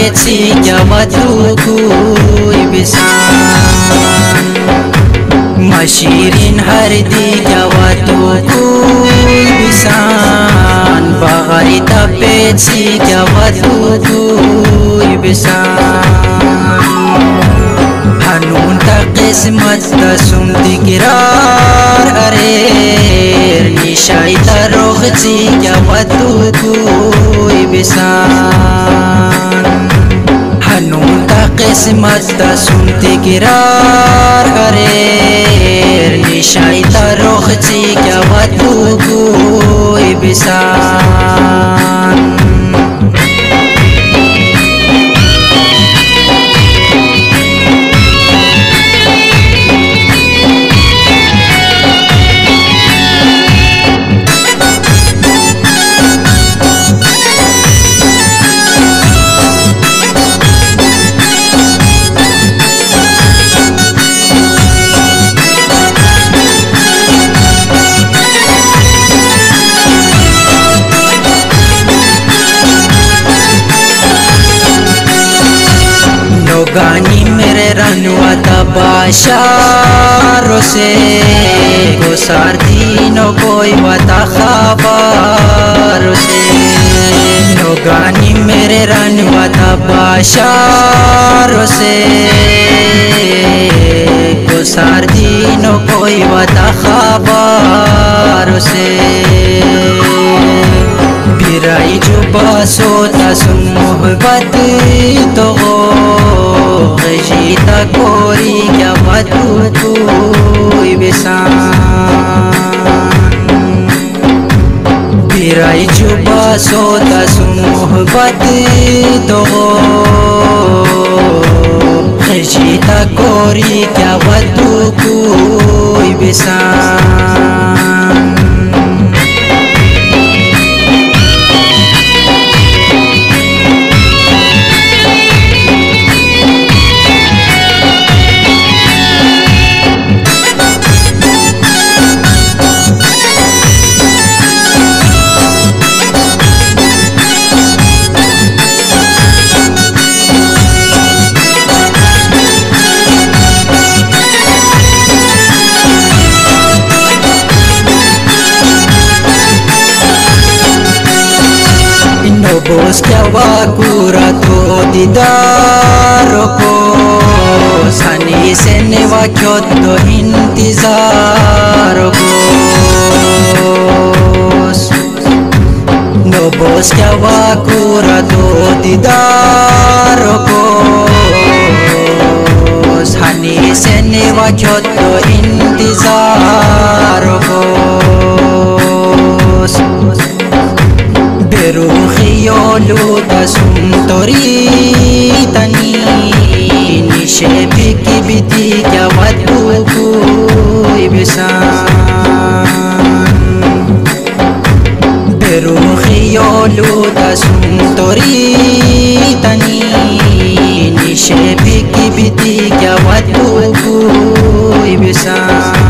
تا پیچی بسان مشیرین هردی کیا واتو کوی بسان باغی تا پیچی کیا واتو بسان حنون تا قسمت تا سم اریر نشای تا روخ کوئی بسان قسمت تا سنتی گرار کرے نشای تا روخ چی کیا وطو کوئی بسار۔ گانی میرے رنوا بادشاہ سے گسار دینوں کوئی وتا خبر سے نو گانی میرے رنوا بادشاہ سے گسار دینوں کوئی وتا خبر سے برائی جو باسو تسن محبت تو غجیتا کوری کیا بدو توی بسان برائی جو باسو تسن محبت تو غجیتا کوری کیا بدو کوئی بسان Πώς κι αβάκουρα το διδάροκο Σαν είσαι νεβα κι ότο ιντιζάροκος No πώς κι αβάκουρα το διδάροκος Σαν είσαι νεβα κι ότο خيالو تسوم طريقتني شبك بديك ودوكوي بسان بروخي يولو تسوم طريقتني شبك بديك ودوكوي بسان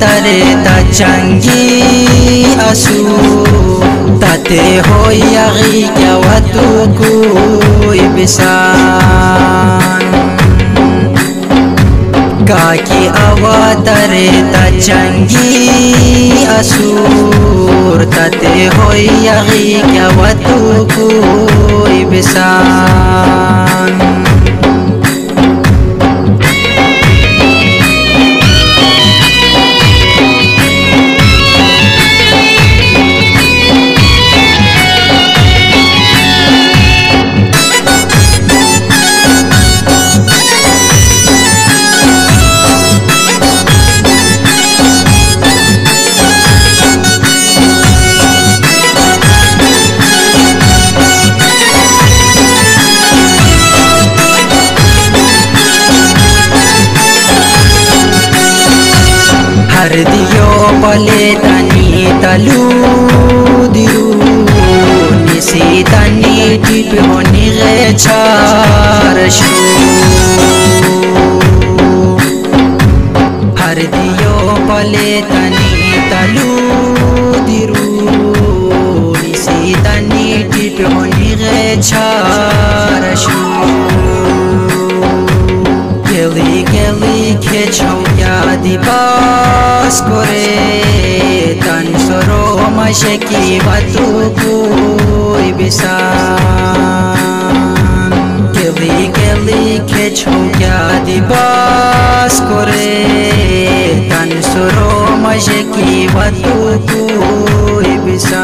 tare ta changi asu. Tate waktu ku ibisan kaki awa tare ta changi asur tate waktu ku ibisan پیونی غیچار شو هر دیو پلی تنی تلو دیرو۔ نیسی تنی تی پیونی غیچار شو گلی گلی کھچو یادی باس کرے تن سرو۔ مشکباتku bisa گلی گلی کے چھوکیا کیا باس کرے۔ تن سرو مشکباتku bisa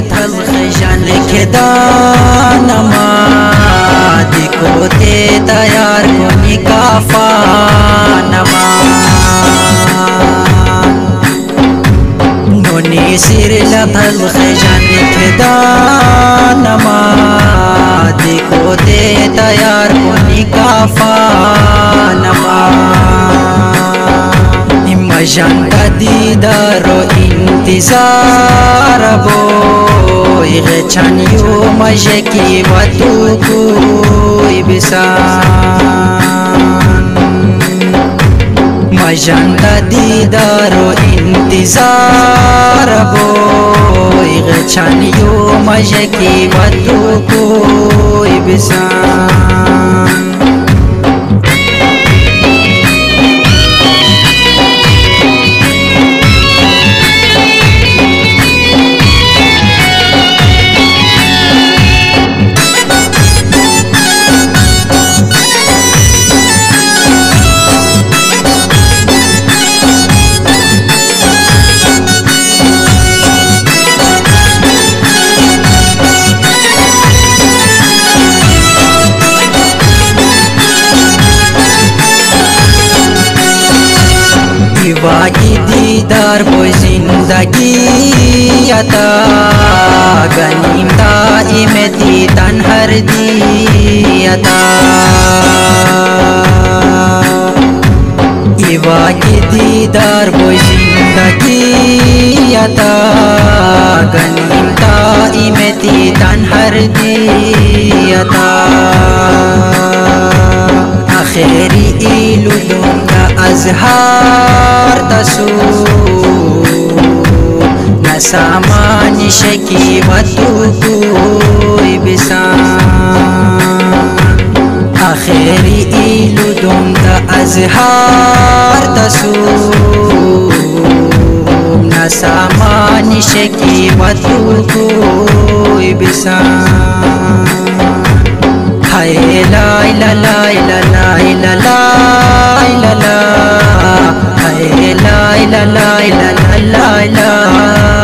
تلخشان لکھدا نما دیکھو تے تیار کو نکافا نما نونی سر لتلخشان لکھدا نما دیکھو تے تیار کو نکافا نما مجان کا دیدار و انتظار بو کوئی غچانیو مجکی وطو کوئی بسان۔ مجان دا دیدارو انتظار بوئی غچانیو مجکی وطو کوئی بسان۔ zakiyata ganimta imeti tan hardiyata iwa kididar boishin ganīm ta imeti tan hardiyata akhiri iludum da azhar tasū. سامان شكي کوئی بسان آخری ایلو دوم دا ازحار تسوم سامان شكي کوئی بسان هاي لا لا لا لا لا لا لا لا لا لا لا لا لا لا لا الہ